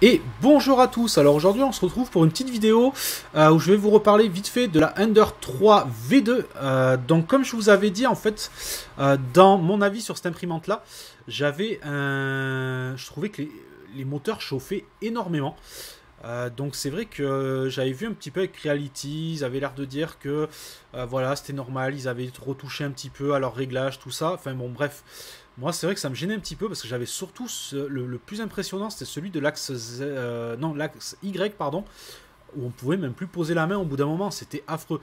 Et bonjour à tous, alors aujourd'hui on se retrouve pour une petite vidéo euh, où je vais vous reparler vite fait de la Ender 3 V2. Euh, donc comme je vous avais dit en fait, euh, dans mon avis sur cette imprimante là, j'avais un... Je trouvais que les, moteurs chauffaient énormément. donc c'est vrai que j'avais vu un petit peu avec Reality, ils avaient l'air de dire que voilà c'était normal, ils avaient retouché un petit peu à leur réglage, tout ça. Enfin bon bref, moi, c'est vrai que ça me gênait un petit peu parce que j'avais surtout le, plus impressionnant, c'était celui de l'axe euh, non l'axe Y, pardon, où on pouvait même plus poser la main au bout d'un moment. C'était affreux.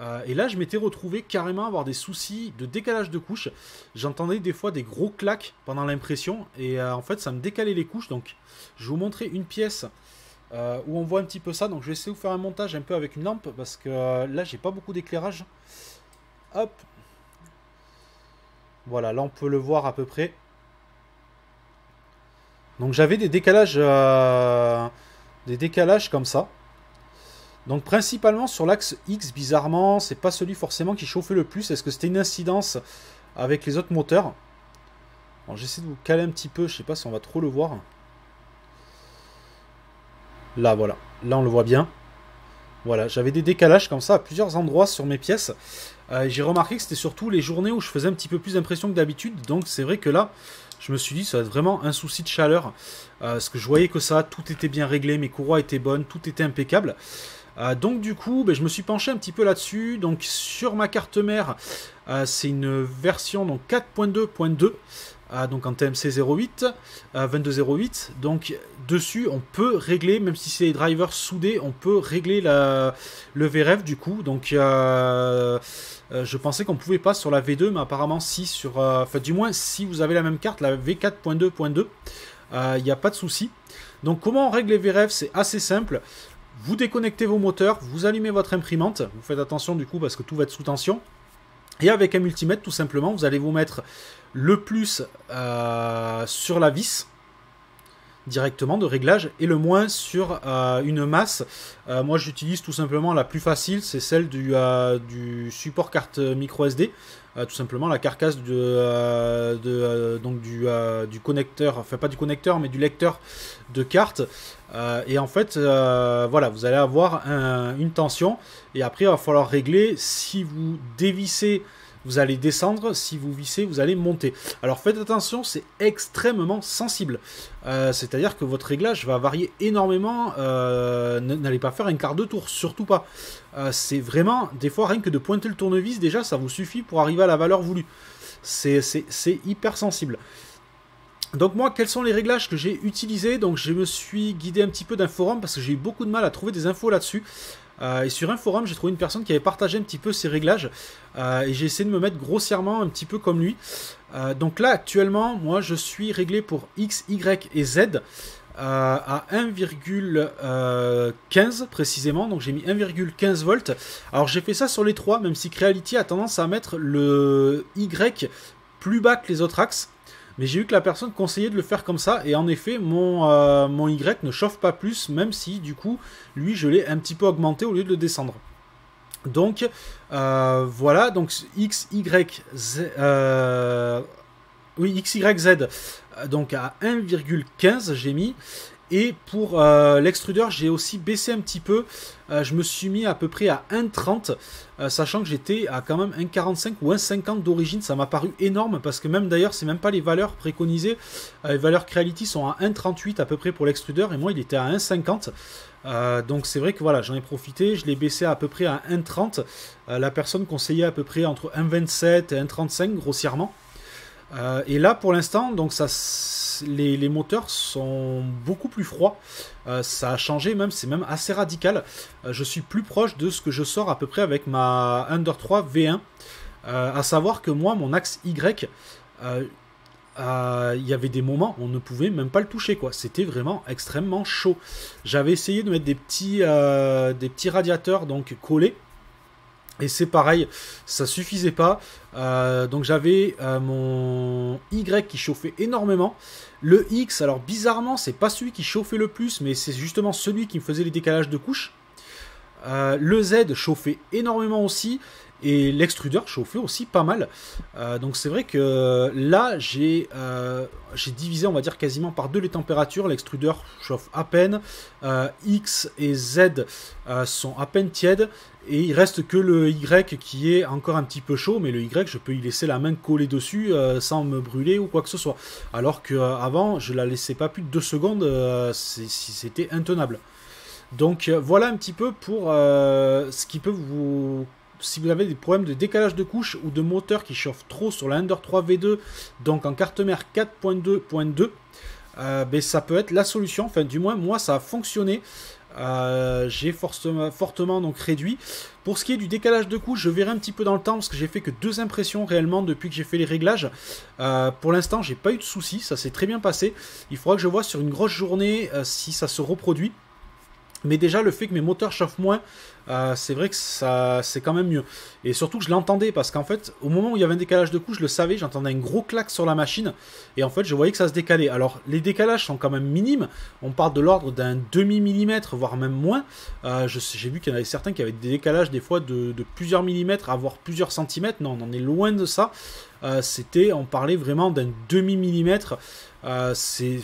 Euh, et là, je m'étais retrouvé carrément avoir des soucis de décalage de couches. J'entendais des fois des gros claques pendant l'impression et euh, en fait, ça me décalait les couches. Donc, je vais vous montrer une pièce où on voit un petit peu ça. Donc, je vais essayer de vous faire un montage un peu avec une lampe parce que là, j'ai pas beaucoup d'éclairage. Hop, voilà, là on peut le voir à peu près. Donc j'avais des décalages, euh, des décalages comme ça. Donc principalement sur l'axe X, bizarrement, c'est pas celui forcément qui chauffait le plus. Est-ce que c'était une incidence avec les autres moteurs? J'essaie de vous caler un petit peu, je sais pas si on va trop le voir. Là, voilà. Là, on le voit bien. Voilà, j'avais des décalages comme ça à plusieurs endroits sur mes pièces. Euh, j'ai remarqué que c'était surtout les journées où je faisais un petit peu plus d'impression que d'habitude. Donc c'est vrai que là, je me suis dit, ça va être vraiment un souci de chaleur. Euh, parce que je voyais que ça, tout était bien réglé, mes courroies étaient bonnes, tout était impeccable. Euh, donc du coup, ben, je me suis penché un petit peu là-dessus. Donc sur ma carte mère, c'est une version 4.2.2. Ah, donc en TMC 08, 2208. Donc dessus, on peut régler, même si c'est les drivers soudés, on peut régler la, le VRF du coup. Donc euh, euh, je pensais qu'on pouvait pas sur la V2, mais apparemment si sur, euh, enfin du moins si vous avez la même carte, la V4.2.2, il n'y a pas de souci. Donc comment on règle les VRF C'est assez simple. Vous déconnectez vos moteurs, vous allumez votre imprimante. Vous faites attention du coup parce que tout va être sous tension. Et avec un multimètre, tout simplement, vous allez vous mettre le plus euh, sur la vis directement de réglage et le moins sur euh, une masse. Euh, moi j'utilise tout simplement la plus facile, c'est celle du, du, support carte micro SD. tout simplement la carcasse de, donc du, du, connecteur, enfin pas du connecteur mais du lecteur de carte. et en fait voilà vous allez avoir une tension et après il va falloir régler si vous dévissez vous allez descendre, si vous vissez, vous allez monter. Alors faites attention, c'est extrêmement sensible. Euh, c'est-à-dire que votre réglage va varier énormément. Euh, n'allez pas faire un quart de tour, surtout pas. Euh, c'est vraiment, des fois, rien que de pointer le tournevis, déjà, ça vous suffit pour arriver à la valeur voulue. C'est hyper sensible. Donc moi, quels sont les réglages que j'ai utilisés? Donc je me suis guidé un petit peu d'un forum parce que j'ai eu beaucoup de mal à trouver des infos là-dessus. Euh, et sur un forum, j'ai trouvé une personne qui avait partagé un petit peu ses réglages. Euh, et j'ai essayé de me mettre grossièrement un petit peu comme lui. Euh, donc là, actuellement, moi, je suis réglé pour X, Y et Z. à 1,15 précisément, donc j'ai mis 1,15 volts. Alors j'ai fait ça sur les trois, même si Creality a tendance à mettre le Y plus bas que les autres axes. Mais j'ai vu que la personne conseillait de le faire comme ça, et en effet, mon, euh, mon Y ne chauffe pas plus, même si du coup, lui, je l'ai un petit peu augmenté au lieu de le descendre. Donc, euh, voilà, donc X, Y, euh, oui, donc à 1,15 j'ai mis, et pour euh, l'extrudeur, j'ai aussi baissé un petit peu. Euh, je me suis mis à peu près à 1,30, euh, sachant que j'étais à quand même 1,45 ou 1,50 d'origine. Ça m'a paru énorme parce que même d'ailleurs, c'est même pas les valeurs préconisées. les valeurs Creality sont à 1,38 à peu près pour l'extrudeur et moi, il était à 1,50. donc c'est vrai que voilà, j'en ai profité. Je l'ai baissé à peu près à 1,30. la personne conseillait à peu près entre 1,27 et 1,35 grossièrement. Euh, et là, pour l'instant, donc ça, les, moteurs sont beaucoup plus froids. Euh, ça a changé même, c'est même assez radical. Euh, je suis plus proche de ce que je sors à peu près avec ma Under 3 V1. à savoir que moi, mon axe Y, il y avait des moments où on ne pouvait même pas le toucher. C'était vraiment extrêmement chaud. J'avais essayé de mettre des petits, des petits radiateurs donc collés et c'est pareil, ça suffisait pas. Euh, donc j'avais euh, mon Y qui chauffait énormément. Le X, alors bizarrement, c'est pas celui qui chauffait le plus, mais c'est justement celui qui me faisait les décalages de couches. Euh, le Z chauffait énormément aussi. Et l'extrudeur chauffait aussi pas mal. Euh, donc c'est vrai que là, j'ai euh, j'ai divisé, on va dire, quasiment par deux les températures. L'extrudeur chauffe à peine. Euh, X et Z sont à peine tièdes. Et il reste que le Y qui est encore un petit peu chaud. Mais le Y, je peux y laisser la main collée dessus sans me brûler ou quoi que ce soit. Alors qu'avant, je la laissais pas plus de deux secondes. C'était intenable. Donc voilà un petit peu pour ce qui peut vous si vous avez des problèmes de décalage de couche ou de moteur qui chauffe trop sur la Ender 3 V2, donc en carte mère 4.2.2, euh, ben, ça peut être la solution. Enfin, du moins, moi, ça a fonctionné. Euh, j'ai fortement, réduit. Pour ce qui est du décalage de couche, je verrai un petit peu dans le temps parce que j'ai fait que deux impressions réellement depuis que j'ai fait les réglages. Euh, pour l'instant, j'ai pas eu de soucis, ça s'est très bien passé. Il faudra que je vois sur une grosse journée si ça se reproduit. Mais déjà, le fait que mes moteurs chauffent moins, euh, c'est vrai que c'est quand même mieux. Et surtout que je l'entendais, parce qu'en fait, au moment où il y avait un décalage de couche, je le savais, j'entendais un gros claque sur la machine, et en fait, je voyais que ça se décalait. Alors, les décalages sont quand même minimes, on parle de l'ordre d'un demi-millimètre, voire même moins. Euh, j'ai vu qu'il y en avait certains qui avaient des décalages des fois de, plusieurs millimètres, voire plusieurs centimètres. Non, on en est loin de ça. Euh, c'était, on parlait vraiment d'un demi-millimètre. c'est,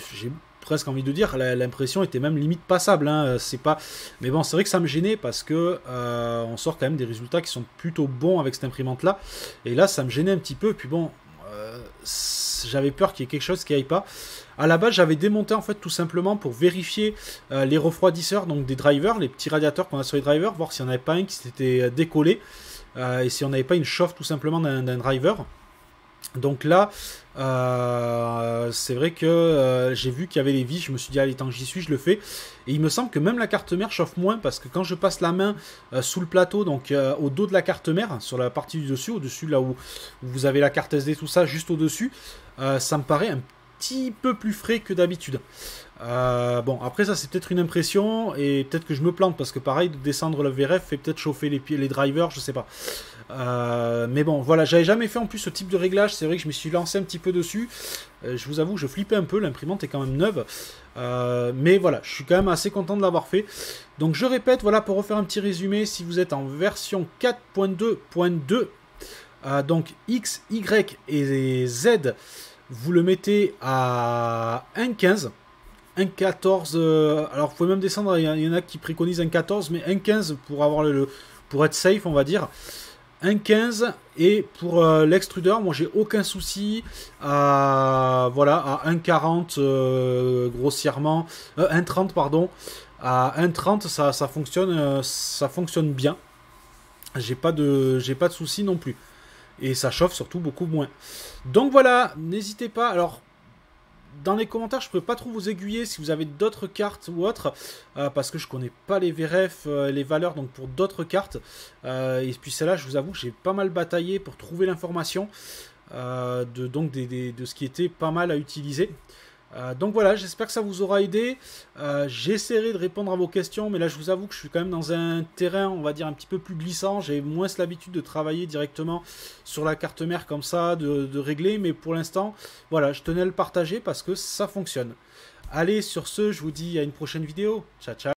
presque envie de dire, l'impression était même limite passable. Hein, c'est pas, mais bon, c'est vrai que ça me gênait parce que euh, on sort quand même des résultats qui sont plutôt bons avec cette imprimante là. Et là, ça me gênait un petit peu. Puis bon, euh, j'avais peur qu'il y ait quelque chose qui aille pas. À la base, j'avais démonté en fait tout simplement pour vérifier euh, les refroidisseurs, donc des drivers, les petits radiateurs qu'on a sur les drivers, voir s'il n'y en avait pas un qui s'était décollé et si on n'avait pas une chauffe tout simplement d'un driver. Donc là, euh, c'est vrai que euh, j'ai vu qu'il y avait les vis, je me suis dit, allez, tant que j'y suis, je le fais. Et il me semble que même la carte mère chauffe moins, parce que quand je passe la main euh, sous le plateau, donc au dos de la carte mère, sur la partie du dessus, au-dessus, là où, vous avez la carte SD, tout ça, juste au-dessus, ça me paraît un petit peu plus frais que d'habitude. bon, après ça c'est peut-être une impression et peut-être que je me plante parce que pareil, de descendre le VRF fait peut-être chauffer les, pieds, les drivers, je sais pas. Euh, mais bon, voilà, j'avais jamais fait en plus ce type de réglage. C'est vrai que je me suis lancé un petit peu dessus. Euh, je vous avoue, je flippais un peu. L'imprimante est quand même neuve. Euh, mais voilà, je suis quand même assez content de l'avoir fait. Donc je répète, voilà, pour refaire un petit résumé, si vous êtes en version 4.2.2, donc X, Y et Z, vous le mettez à 1.15. 1.14, alors vous pouvez même descendre, il y en a qui préconisent 1.14, mais 1.15 pour avoir le, pour être safe, on va dire. 1,15 et pour euh, l'extrudeur, moi j'ai aucun souci voilà à 1,40 euh, grossièrement, 1,30 euh, pardon, à 1,30 ça, ça fonctionne ça fonctionne bien. J'ai pas de j'ai pas de souci non plus et ça chauffe surtout beaucoup moins. Donc voilà, n'hésitez pas. Alors dans les commentaires, je ne peux pas trop vous aiguiller si vous avez d'autres cartes ou autres, euh, parce que je connais pas les VRF, euh, les valeurs, donc pour d'autres cartes. Euh, et puis celle-là, je vous avoue j'ai pas mal bataillé pour trouver l'information de ce qui était pas mal à utiliser. Euh, donc voilà, j'espère que ça vous aura aidé. Euh, j'essaierai de répondre à vos questions, mais là je vous avoue que je suis quand même dans un terrain, on va dire, un petit peu plus glissant. J'ai moins l'habitude de travailler directement sur la carte mère comme ça, de, de régler, mais pour l'instant, voilà, je tenais à le partager parce que ça fonctionne. Allez, sur ce, je vous dis à une prochaine vidéo. Ciao, ciao.